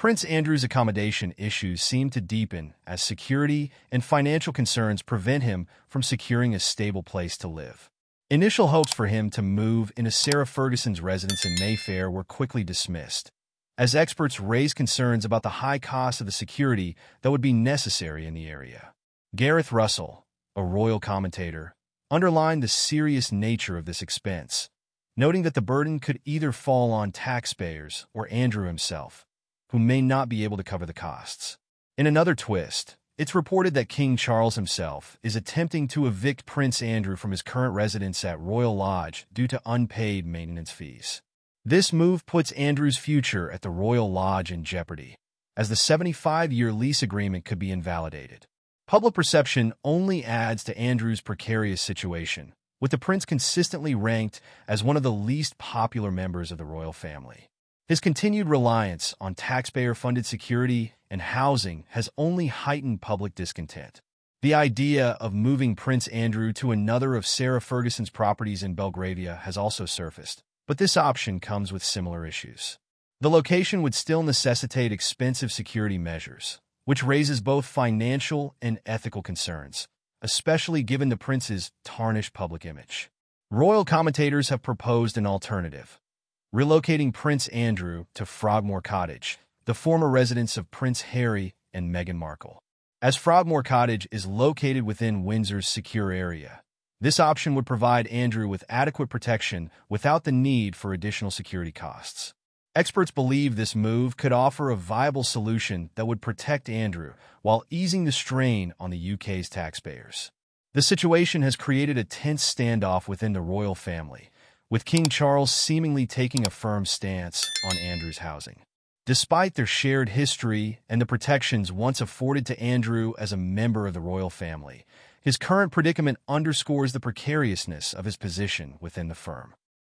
Prince Andrew's accommodation issues seem to deepen as security and financial concerns prevent him from securing a stable place to live. Initial hopes for him to move into Sarah Ferguson's residence in Mayfair were quickly dismissed, as experts raised concerns about the high cost of the security that would be necessary in the area. Gareth Russell, a royal commentator, underlined the serious nature of this expense, noting that the burden could either fall on taxpayers or Andrew himself who may not be able to cover the costs. In another twist, it's reported that King Charles himself is attempting to evict Prince Andrew from his current residence at Royal Lodge due to unpaid maintenance fees. This move puts Andrew's future at the Royal Lodge in jeopardy, as the 75-year lease agreement could be invalidated. Public perception only adds to Andrew's precarious situation, with the prince consistently ranked as one of the least popular members of the royal family. His continued reliance on taxpayer-funded security and housing has only heightened public discontent. The idea of moving Prince Andrew to another of Sarah Ferguson's properties in Belgravia has also surfaced, but this option comes with similar issues. The location would still necessitate expensive security measures, which raises both financial and ethical concerns, especially given the prince's tarnished public image. Royal commentators have proposed an alternative, relocating Prince Andrew to Frogmore Cottage, the former residence of Prince Harry and Meghan Markle. As Frogmore Cottage is located within Windsor's secure area, this option would provide Andrew with adequate protection without the need for additional security costs. Experts believe this move could offer a viable solution that would protect Andrew while easing the strain on the UK's taxpayers. The situation has created a tense standoff within the royal family, with King Charles seemingly taking a firm stance on Andrew's housing. Despite their shared history and the protections once afforded to Andrew as a member of the royal family, his current predicament underscores the precariousness of his position within the firm.